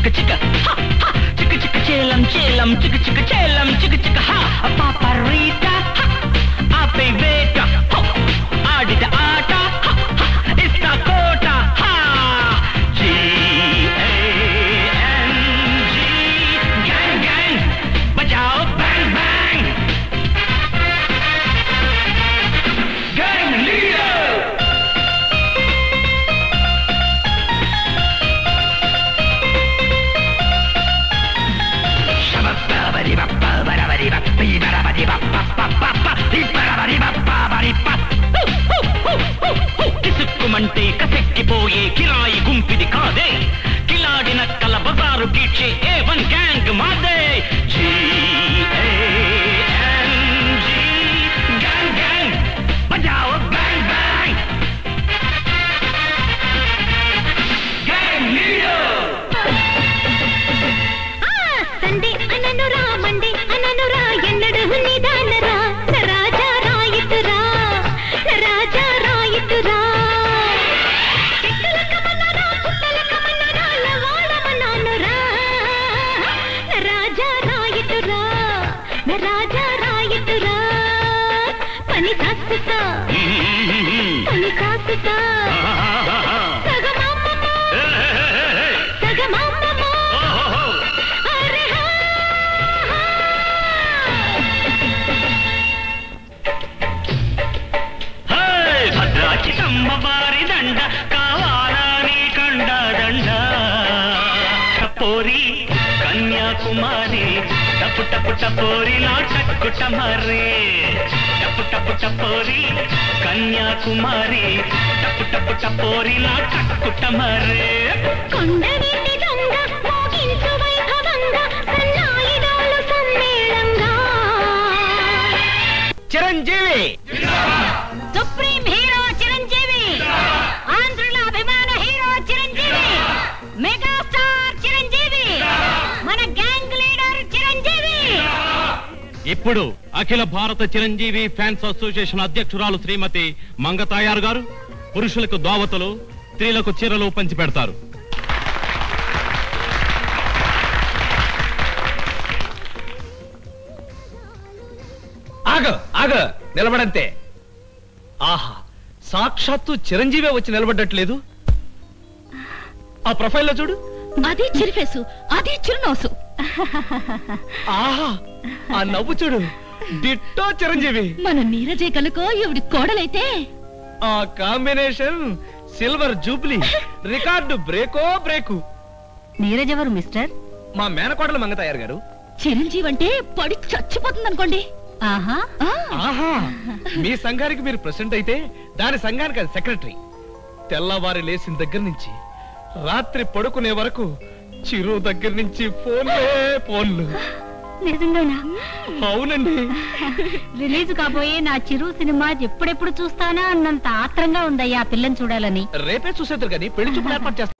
చిక్కు చిక్కు. చిక్కు హా చేలం చేలం చిక్కు చిక్కు చేలం చిక్కు చిక్కు. హా పాపరీట హా అంటే కసెక్కిపోయే కిరాయి గుంపిది కాదే. కిలాడిన కల బజారు కీడ్చే ఏ వన్ గ్యాంగ్ మాదే. జీ ఏ సండే అననురా మండే అననురా ఎన్నడు నిదా? రాజా రాయితురా పని కాస్తుతా పని! భద్రాచి సమ్మవారి దండ కావాలా నీ కండ దండ కన్యాకుమారి టపు టపు టపోరి నా టక్కుట మరే. టపు టపు టపోరి కన్యాకుమారి. టపు టపు టపోరి నా టక్కుట మరే. కొండవీటి దొంగ మోగించు వైభవంగా సన్నాయిదాలు సమ్మేళంగా. చిరంజీవి! Supreme hero Chiranjeevi! ఆంధ్రుల అభిమాన హీరో చిరంజీవి! మెగాస్టార్ చిరంజీవి! మన ఇప్పుడు అఖిల భారత చిరంజీవి ఫ్యాన్స్ అసోసియేషన్ అధ్యక్షురాలు శ్రీమతి మంగతాయారు గారు పురుషులకు దోవతలు స్త్రీలకు చీరలు పంచి పెడతారు. ఆగ ఆగ నిలబడంతే. ఆహా సాక్షాత్తు చిరంజీవే వచ్చి నిలబడ్డట్లేదు. ఆ ప్రొఫైల్లో చూడు. అది చిరిఫేసు అది చిరునోసు. ఆహా ఆ నవ్వు చూడు. డిట్టో చిరంజీవి. మన నీరజే కనుకో ఇవిడి కోడలైతే. ఆ కాంబినేషన్ సిల్వర్ జూబ్లీ రికార్డు బ్రేకో బ్రేకు. నీరజ్ ఎవరు మిస్టర్? మా మేనకోడలు మంగతాయారు గారు. చిరంజీవి అంటే పడి చచ్చిపోతుంది అనుకోండి ఆహా ఆహా మీ సంఘానికి మీరు ప్రెసిడెంట్ అయితే దాని సంఘానికి అది సెక్రటరీ. తెల్లవారి లేచిన దగ్గర నుంచి రాత్రి పడుకునే వరకు చిరు దగ్గర నుంచి ఫోన్లే ఫోన్లు. నిజంగానా? అవునండి. రిలీజ్ కాబోయే నా చిరు సినిమా ఎప్పుడెప్పుడు చూస్తానా అన్నంత ఆత్రంగా ఉందయ్యా ఆ పిల్లని చూడాలని. రేపే చూసేద్దరు కానీ పెళ్ళి చూపులు ఏర్పాటు చేస్తాను